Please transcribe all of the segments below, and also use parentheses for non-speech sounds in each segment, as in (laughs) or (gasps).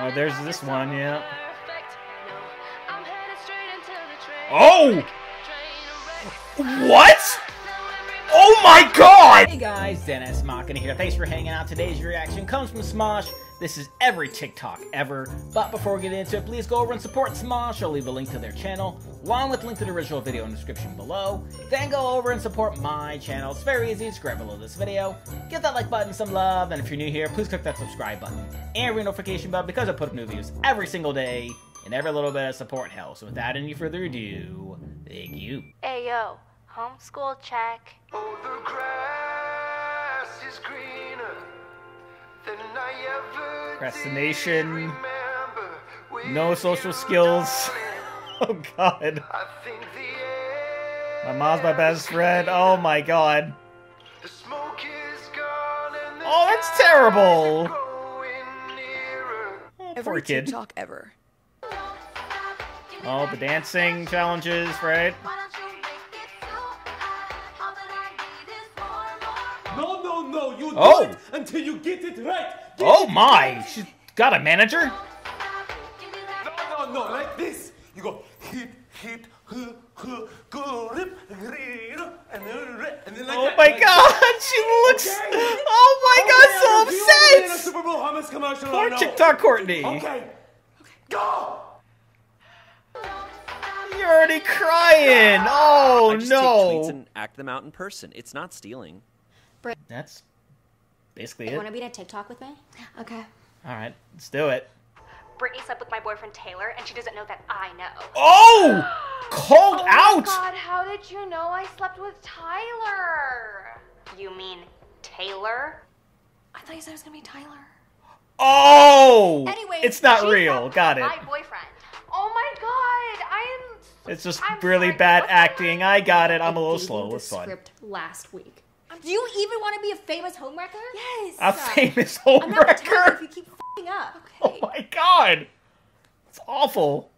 Oh, there's this one, yeah. Oh! What? Oh my god! Hey guys, Dan Ex Machina here. Thanks for hanging out. Today's reaction comes from Smosh. This is every TikTok ever. But before we get into it, please go over and support Smosh. I'll leave a link to their channel, along with link to the original video in the description below. Then go over and support my channel. It's very easy. It's right below this video. Give that like button some love, and if you're new here, please click that subscribe button and ring notification bell because I put up new videos every single day, and every little bit of support helps. So without any further ado, thank you. Hey yo, homeschool check. Oh, Procrastination. did remember with No social skills. darling. (laughs) Oh god. I think the My mom's my best friend. Oh my god. The smoke is gone and the Oh, that's terrible. are growing nearer. Oh, Every kid. TikTok ever. Oh, the dancing challenges, right? No, no, no, you Oh. do it until you get it right. Get Oh it my! right. She's got a manager? No, no, no, like this. You go hit, hit, huh, huh, go, rip, rip, and then, rip, and then like Oh that, my like god! She looks. Okay. Oh my Okay, god, so do you wanna in a upset! Super Bowl hummus commercial Poor or no? TikTok Courtney. Okay. Go. You're already crying! Ah, oh I just take tweets and act them out in person. It's not stealing. That's basically You it. want to be in a TikTok with me? Okay. Alright, let's do it. Brittany slept with my boyfriend Taylor, and she doesn't know that I know. Oh! (gasps) Called Oh out! my god, how did you know I slept with Tyler? You mean Taylor? I thought you said it was gonna be Tyler. Oh! Anyway, it's not She real. Got it. My boyfriend. Oh my god, I am. It's just I'm really sorry, bad what's acting. I got it. I'm a I little gave slow. you the It's fine. script last week. Do you even want to be a famous homewrecker? Yes. A famous I'm not retired homewrecker. if you keep fing up. (laughs) Oh my god! It's awful.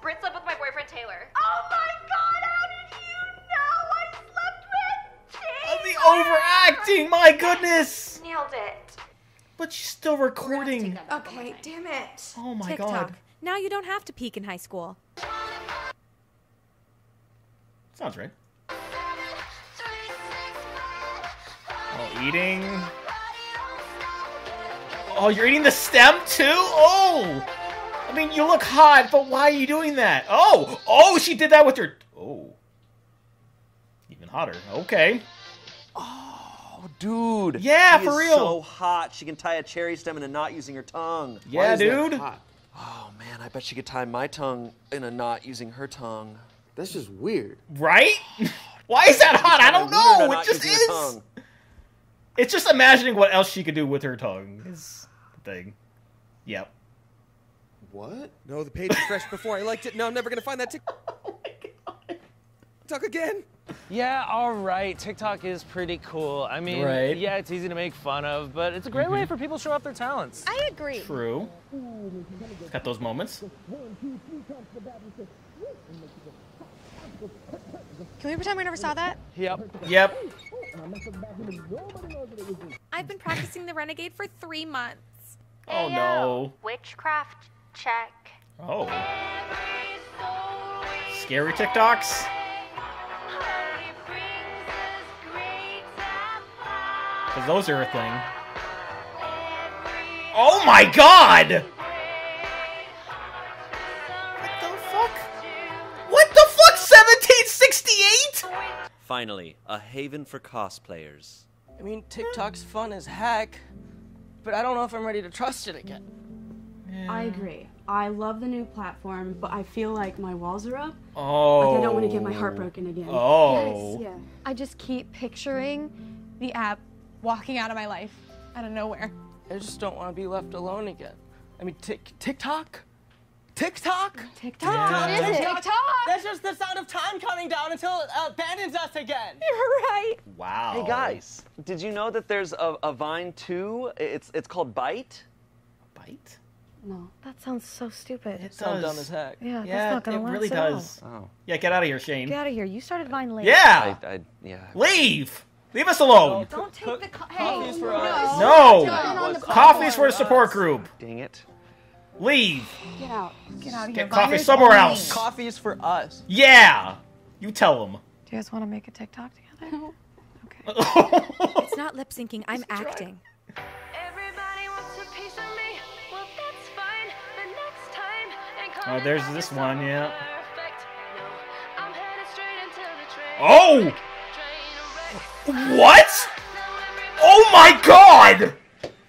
Britt slept with my boyfriend Taylor. Oh my god, how did you know I slept with Taylor? Oh, the overacting! My goodness! Nailed it. But she's still recording. Okay, damn it. Oh my TikTok. god. Now you don't have to peek in high school. Sounds right. Oh, eating. Oh, you're eating the stem too? Oh! I mean, you look hot, but why are you doing that? Oh! Oh, she did that with her. Oh. Even hotter. Okay. Oh, dude. Yeah, she for real. so hot. She can tie a cherry stem in a knot using her tongue. Yeah, dude. Oh, man, I bet she could tie my tongue in a knot using her tongue. That's just weird. Right? (laughs) Why is that hot? I don't Tie my wiener in a know. It just using her is. Tongue. It's just imagining what else she could do with her tongue. Is the thing. Yep. What? No, the page was fresh before I liked it. No, I'm never gonna find that TikTok (laughs) oh again. Yeah, all right. TikTok is pretty cool. I mean, Right. yeah, it's easy to make fun of, but it's a great way mm-hmm. for people to show off their talents. I agree. True. Got those moments. Can we pretend we never saw that? Yep. Yep. I've been practicing the Renegade for three months. Oh Ayo, no. Witchcraft check. Oh. Scary TikToks? Because those are a thing. Oh my god! Finally, a haven for cosplayers. I mean, TikTok's fun as heck, but I don't know if I'm ready to trust it again. I agree. I love the new platform, but I feel like my walls are up. Oh. Like I don't want to get my heart broken again. Oh. Yes, Yeah. I just keep picturing the app walking out of my life out of nowhere. I just don't want to be left alone again. I mean, tick TikTok? TikTok? TikTok. Yeah. What is it? TikTok? That's just the sound of time counting down until it abandons us again. (laughs) You're right. Wow. Hey guys, did you know that there's a, a Vine 2? It's it's called Byte. Byte? No. That sounds so stupid. It Sound does. dumb as heck. Yeah, Yeah, that's not gonna it last really at all. does. Oh. Yeah, get out of here, Shane. Get out of here. You started Vine late. Yeah! I, I yeah. Leave! Leave us alone! Don't take the co- coffees for no. us. No! Turn on Coffee's for the support group. Dang it. Leave. Get out. Get out of Get here. coffee Viner's somewhere only. else. Coffee is for us. Yeah. You tell them. Do you guys want to make a TikTok together? No. Okay. (laughs) it's not lip syncing, I'm acting. Everybody wants a piece of me. Well, that's fine. The next time, ain't Oh, there's this one, yeah. perfect. No, I'm headed straight into the train. Oh! What? Oh my god!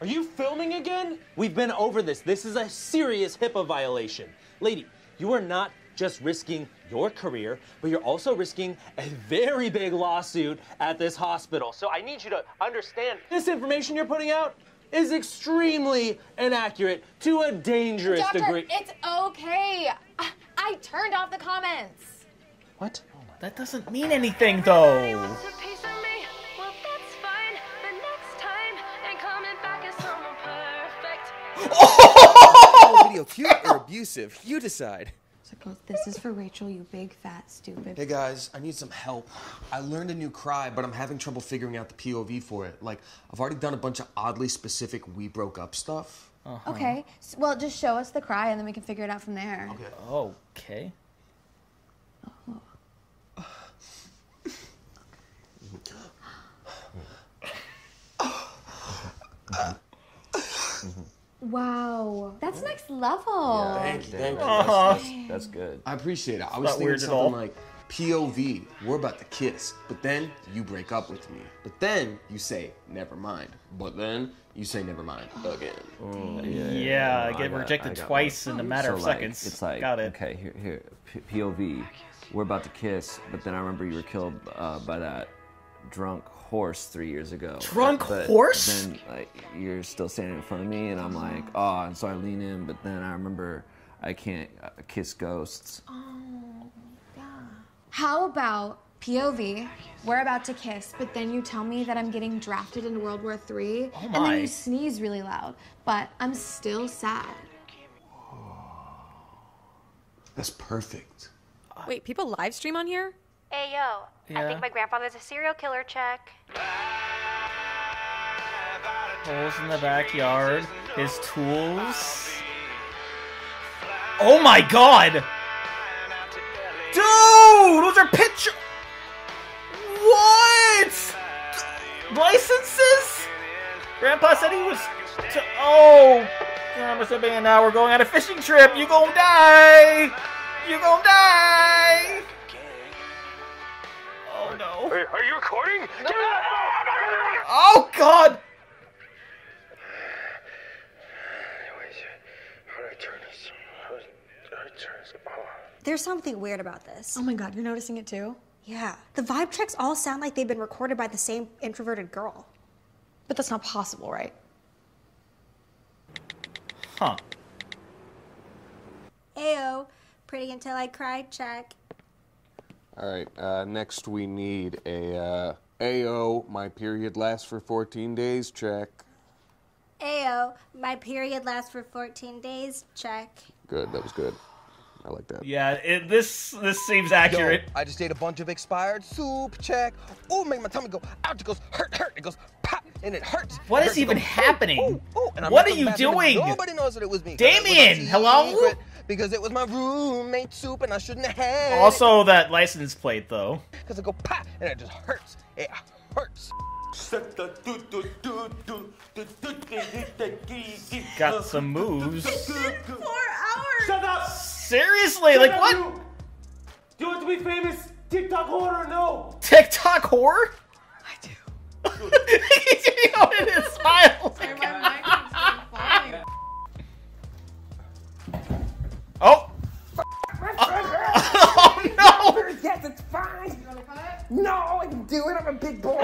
Are you filming again? We've been over this. This is a serious HIPAA violation. Lady, you are not just risking your career, but you're also risking a very big lawsuit at this hospital. So I need you to understand this information you're putting out is extremely inaccurate to a dangerous Doctor, degree. it's okay. I, I turned off the comments. What? That doesn't mean anything though. Video cute or abusive? You decide. Suppose oh, this is for Rachel, you big fat stupid. Hey guys, I need some help. I learned a new cry, but I'm having trouble figuring out the POV for it. Like, I've already done a bunch of oddly specific we broke up stuff. Uh-huh. Okay. s- Well, just show us the cry and then we can figure it out from there. Okay. Okay. Wow. That's next level. Thank you, thank you. Uh-huh. That's, that's- That's good. I appreciate it. I was Not thinking weird at something all. like POV, we're about to kiss, but then you break up with me. But then you say, never mind. But then you say, never mind again. Yeah, no, get got- rejected I got twice one. in a matter So, of like, seconds. It's like Got it. okay, here, here, P- POV. We're about to kiss, but then I remember you were killed uh, by that drunk horse three years ago. Drunk But horse? Then like you're still standing in front of me, and I'm like, oh, and so I lean in, but then I remember I can't uh, kiss ghosts. Oh, yeah. How about POV? We're about to kiss, but then you tell me that I'm getting drafted into World War III, and my. then you sneeze really loud, but I'm still sad. That's perfect. Wait, people live stream on here? Hey, yo. I think my grandfather's a serial killer. Check. Holes in the backyard. His tools. Oh my god! Dude! Those are picture. What? Licenses? Grandpa said he was. T- oh! Grandma said, man, now we're going on a fishing trip. You gonna die! You gonna die! Recording? Give me Oh god! How do I turn this? How do I turn this? There's something weird about this. Oh my god, you're noticing it too? Yeah. The vibe checks all sound like they've been recorded by the same introverted girl. But that's not possible, right? Huh. Ayo. Pretty until I cry. Check. All right. Uh, next, we need a uh, AO. My period lasts for 14 days. Check. Ayo. My period lasts for 14 days. Check. Good. That was good. I like that. Yeah, it, this this seems accurate. Yo, I just ate a bunch of expired soup. Check. Oh, make my tummy go out. It goes hurt, hurt. It goes pop, and it hurts. What It is hurts. It even goes, happening? ooh, ooh, and I'm What are you doing? Nobody knows that it was me. 'cause it was Damien, hello? secret, Because it was my roommate soup, and I shouldn't have had it. Also, that license plate though. Because it go pop, and it just hurts. It hurts. Got some moves. Four hours. Shut up. Seriously, Shut like up, what? you. Do you want to be famous? TikTok whore or no? TikTok whore? I do. He's going in his smile. Yes, it's fine. No, I can do it. I'm a big boy. (laughs)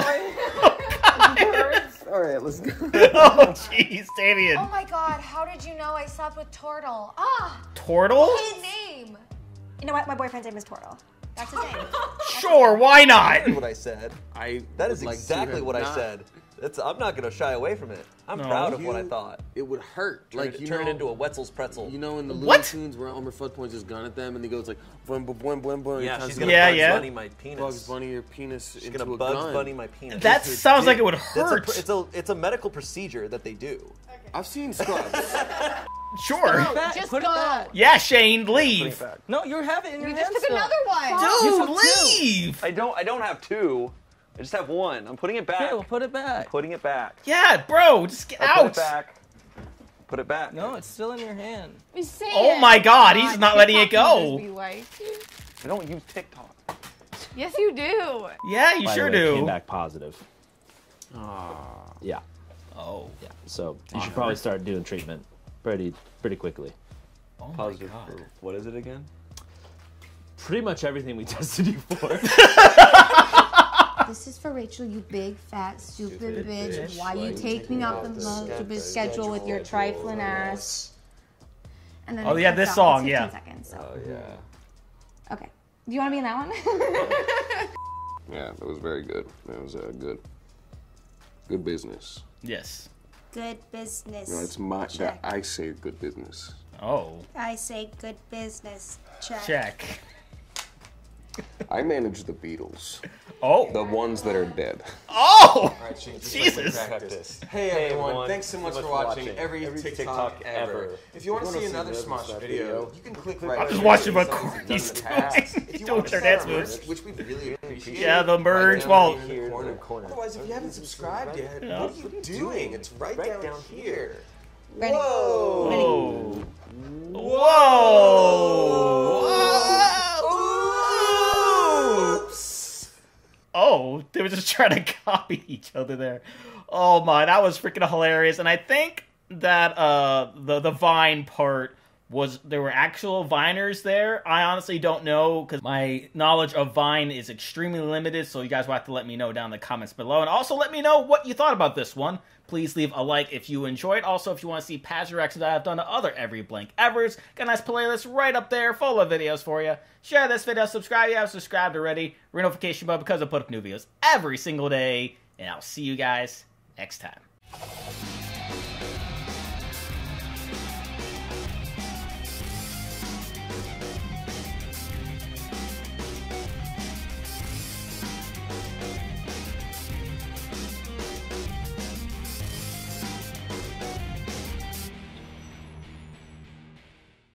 All right, let's go. (laughs) oh jeez, Damien. Oh my god, how did you know I slept with Tortle? Ah! Tortle? His name! You know what? My boyfriend's name is Tortle. That's his name. (laughs) Sure, why not? That's what I said. I That is like exactly have what I said. It's, I'm not going to shy away from it. I'm No. proud of what I You- thought. It would hurt. Turn like it- you turn it into a Wetzel's pretzel. You know, in the Looney What? Tunes where Elmer Fudd points his gun at them and he goes like, "Blim blim blim blim blim." Yeah, she's gonna it- Bugs Bunny my penis. Bugs Bunny your penis She's into gonna a Bugs gun. Bunny my penis. That sounds like it would That's a hurt. pr- it's a it's a medical procedure that they do. I've seen Scrubs. (laughs) Sure. Put back, Just put go. it back. Yeah, Shane, leave. No, you have it in your You hand just took still. another one. Dude, leave. I don't. I don't have two. I just have one. I'm putting it back. Okay, well, put it back. Putting it back. Yeah, bro, just get I out. Put it back. Put it back. No, it's still in your hand. We say Oh it. my God, he's not letting it go. users be like, I don't use TikTok. Yes, you do. Yeah, you By sure way, do. Came back positive. Yeah. Oh. Yeah. So you should probably start doing treatment pretty pretty quickly. Oh my Positive. God. for- What is it again? Pretty much everything we (laughs) tested you for. (laughs) This is for Rachel, you big fat stupid Stupid bitch. bitch. Why you take me off the stupid schedule with your trifling ass? And then Oh, it yeah, cuts this off. song, It's 15 yeah. Seconds, so. Oh yeah. Okay. Do you want to be in that one? (laughs) Yeah, that was very good. That was uh, good. Good business. Yes. Good business. No, it's my Check. that I say good business. Oh. I say good business. Check. Check. I manage the Beatles. Oh. The ones that are dead. Oh. All right, Shane, Jesus. Like practice. Hey everyone, thanks so much for watching every, TikTok, ever. If you want to see another Smosh video, you can click right I'm just watching It's what something we've Courtney's done in doing. If you Doing want to her start dance moves. which we really appreciate. Yeah, the merge, down well- here corner. Otherwise, if you haven't subscribed yet, Yeah. what are you doing? It's right, down, here. Whoa! Whoa! Whoa. Oh, they were just (laughs) trying to copy each other there. Oh my, that was freaking hilarious. And I think that uh the the Vine part was there were actual Viners there. I honestly don't know because my knowledge of Vine is extremely limited. So you guys will have to let me know down in the comments below, and also let me know what you thought about this one. Please leave a like if you enjoyed. Also, if you want to see past reactions I have done to other Every Blank Evers, got a nice playlist right up there full of videos for you. Share this video, subscribe if you haven't subscribed already, ring notification bell because I put up new videos every single day, and I'll see you guys next time.